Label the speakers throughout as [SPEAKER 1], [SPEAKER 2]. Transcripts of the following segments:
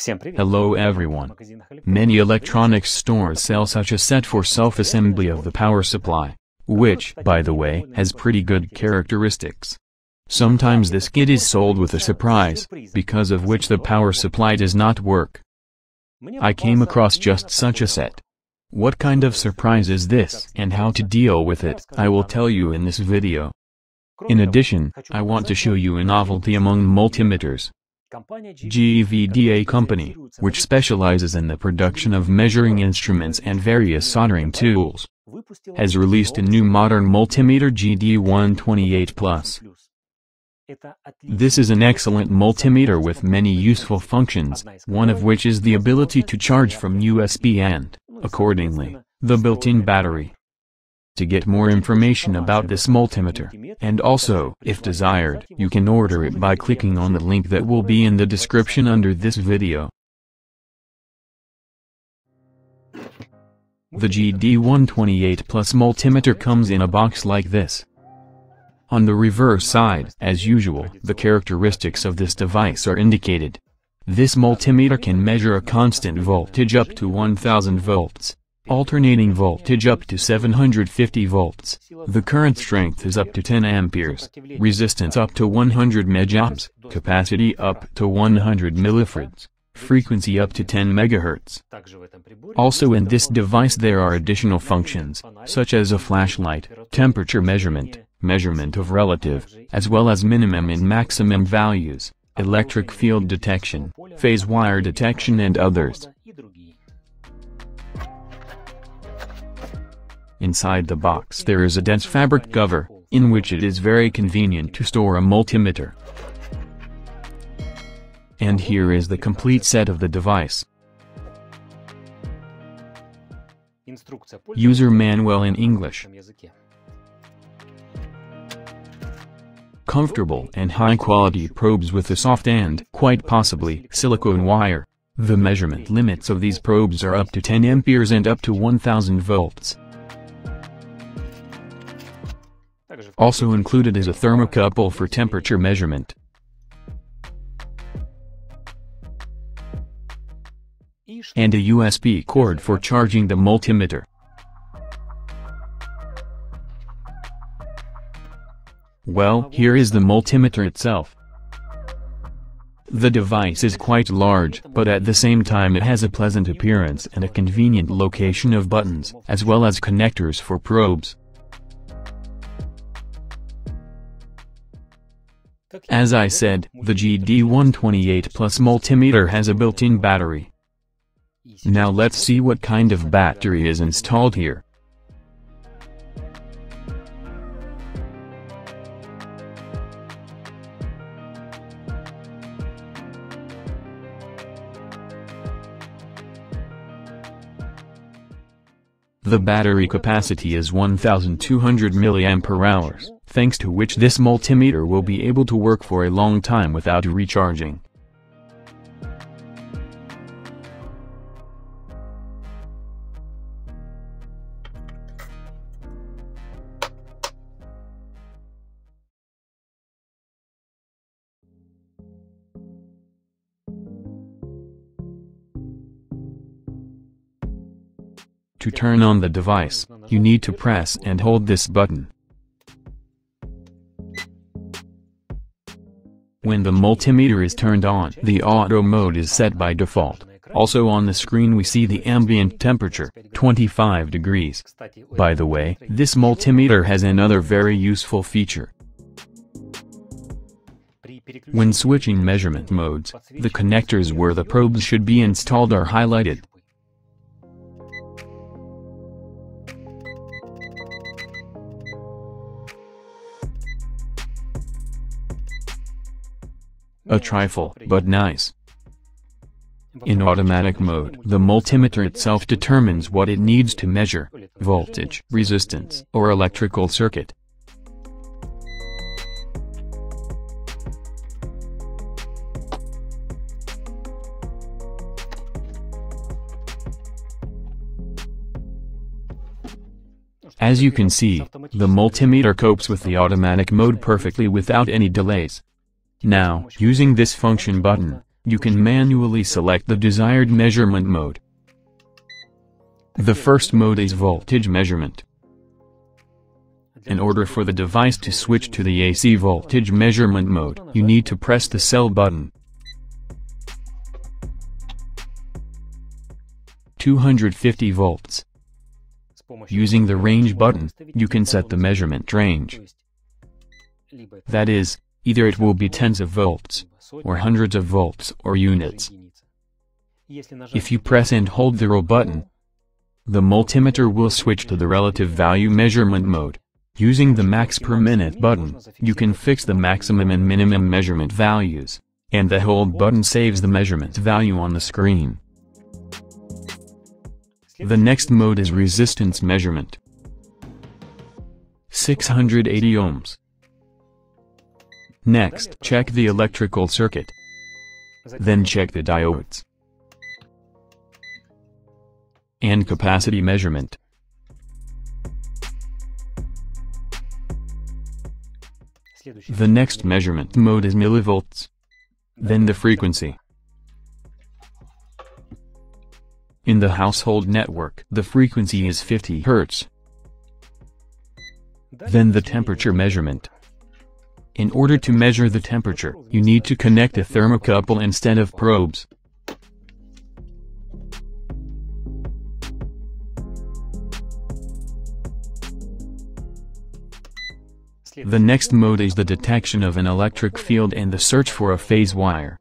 [SPEAKER 1] Hello everyone. Many electronics stores sell such a set for self-assembly of the power supply, which, by the way, has pretty good characteristics. Sometimes this kit is sold with a surprise, because of which the power supply does not work. I came across just such a set. What kind of surprise is this, and how to deal with it, I will tell you in this video. In addition, I want to show you a novelty among multimeters. GVDA Company, which specializes in the production of measuring instruments and various soldering tools, has released a new modern multimeter GD128 Plus. This is an excellent multimeter with many useful functions, one of which is the ability to charge from USB and, accordingly, the built-in battery to get more information about this multimeter, and also, if desired, you can order it by clicking on the link that will be in the description under this video. The GD128 Plus multimeter comes in a box like this. On the reverse side, as usual, the characteristics of this device are indicated. This multimeter can measure a constant voltage up to 1000 volts, Alternating voltage up to 750 volts. The current strength is up to 10 amperes. Resistance up to 100 megohms. Capacity up to 100 millifarads. Frequency up to 10 megahertz. Also in this device there are additional functions, such as a flashlight, temperature measurement, measurement of relative, as well as minimum and maximum values, electric field detection, phase wire detection and others. Inside the box there is a dense fabric cover, in which it is very convenient to store a multimeter. And here is the complete set of the device. User manual in English. Comfortable and high-quality probes with a soft and, quite possibly, silicone wire. The measurement limits of these probes are up to 10 amperes and up to 1000 volts. Also included is a thermocouple for temperature measurement. And a USB cord for charging the multimeter. Well, here is the multimeter itself. The device is quite large, but at the same time it has a pleasant appearance and a convenient location of buttons, as well as connectors for probes. As I said, the GD128 Plus multimeter has a built-in battery. Now let's see what kind of battery is installed here. The battery capacity is 1200 mAh thanks to which this multimeter will be able to work for a long time without recharging. To turn on the device, you need to press and hold this button. When the multimeter is turned on, the auto mode is set by default. Also on the screen we see the ambient temperature, 25 degrees. By the way, this multimeter has another very useful feature. When switching measurement modes, the connectors where the probes should be installed are highlighted. A trifle, but nice. In automatic mode, the multimeter itself determines what it needs to measure, voltage, resistance, or electrical circuit. As you can see, the multimeter copes with the automatic mode perfectly without any delays. Now, using this function button, you can manually select the desired measurement mode. The first mode is voltage measurement. In order for the device to switch to the AC voltage measurement mode, you need to press the SEL button. 250 volts. Using the range button, you can set the measurement range. That is, either it will be tens of volts, or hundreds of volts or units. If you press and hold the row button, the multimeter will switch to the relative value measurement mode. Using the max per minute button, you can fix the maximum and minimum measurement values, and the hold button saves the measurement value on the screen. The next mode is resistance measurement. 680 ohms. Next, check the electrical circuit. Then check the diodes. And capacity measurement. The next measurement mode is millivolts. Then the frequency. In the household network, the frequency is 50 Hz. Then the temperature measurement. In order to measure the temperature, you need to connect a thermocouple instead of probes. The next mode is the detection of an electric field and the search for a phase wire.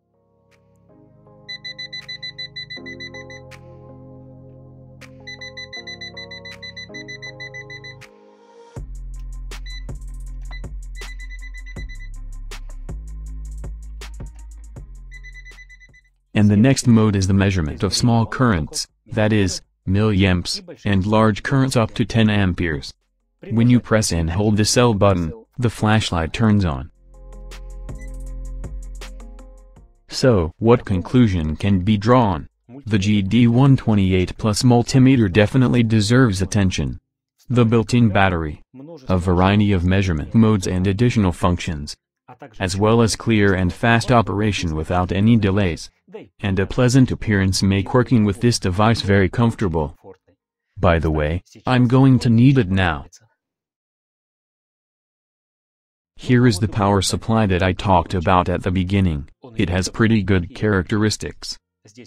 [SPEAKER 1] And the next mode is the measurement of small currents, that is, milliamps, and large currents up to 10 amperes. When you press and hold the SEL button, the flashlight turns on. So, what conclusion can be drawn? The GD128 Plus multimeter definitely deserves attention. The built-in battery, a variety of measurement modes and additional functions, as well as clear and fast operation without any delays and a pleasant appearance make working with this device very comfortable. By the way, I'm going to need it now. Here is the power supply that I talked about at the beginning, it has pretty good characteristics.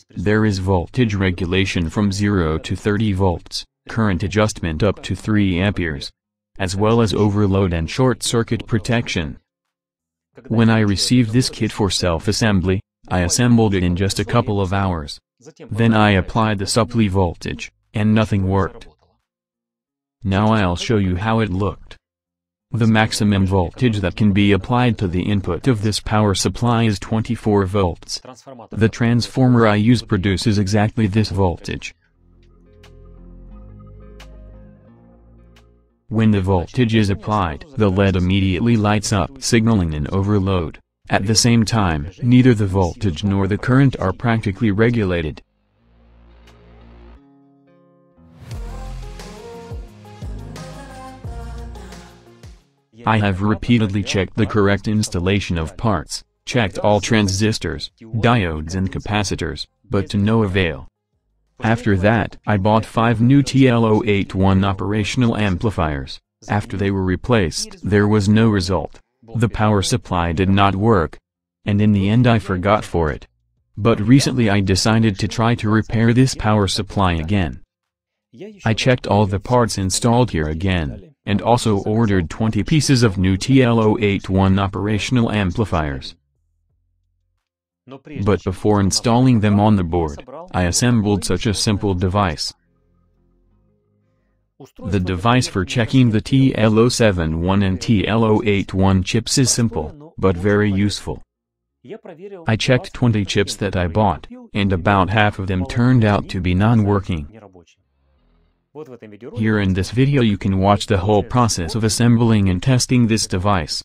[SPEAKER 1] There is voltage regulation from 0 to 30 volts, current adjustment up to 3 amperes, as well as overload and short circuit protection. When I received this kit for self-assembly, I assembled it in just a couple of hours. Then I applied the supply voltage, and nothing worked. Now I'll show you how it looked. The maximum voltage that can be applied to the input of this power supply is 24 volts. The transformer I use produces exactly this voltage. When the voltage is applied, the LED immediately lights up signaling an overload. At the same time, neither the voltage nor the current are practically regulated. I have repeatedly checked the correct installation of parts, checked all transistors, diodes and capacitors, but to no avail. After that, I bought five new TL081 operational amplifiers. After they were replaced, there was no result. The power supply did not work. And in the end I forgot for it. But recently I decided to try to repair this power supply again. I checked all the parts installed here again, and also ordered 20 pieces of new TL081 operational amplifiers. But before installing them on the board, I assembled such a simple device. The device for checking the TL071 and TL081 chips is simple, but very useful. I checked 20 chips that I bought, and about half of them turned out to be non-working. Here in this video you can watch the whole process of assembling and testing this device.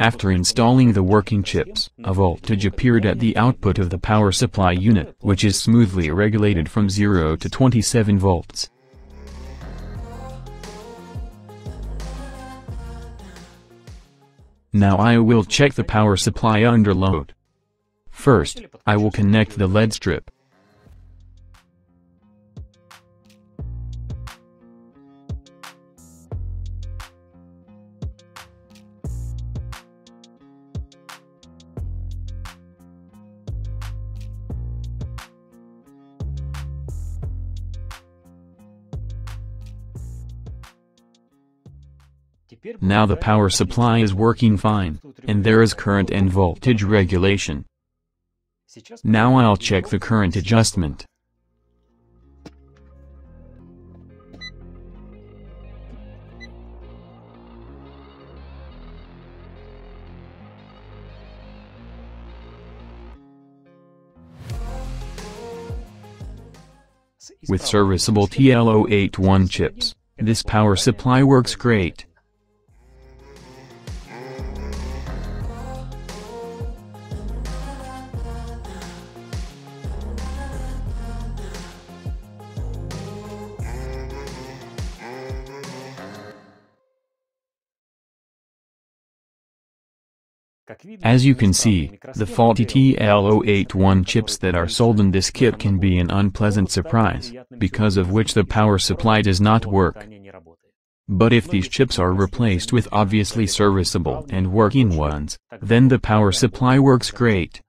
[SPEAKER 1] After installing the working chips, a voltage appeared at the output of the power supply unit, which is smoothly regulated from 0 to 27 volts. Now I will check the power supply under load. First, I will connect the LED strip. Now the power supply is working fine, and there is current and voltage regulation. Now I'll check the current adjustment. With serviceable TL081 chips, this power supply works great. As you can see, the faulty TL081 chips that are sold in this kit can be an unpleasant surprise, because of which the power supply does not work. But if these chips are replaced with obviously serviceable and working ones, then the power supply works great.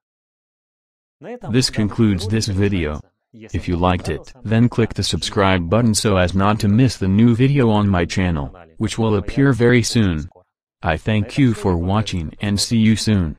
[SPEAKER 1] This concludes this video. If you liked it, then click the subscribe button so as not to miss the new video on my channel, which will appear very soon. I thank you for watching and see you soon.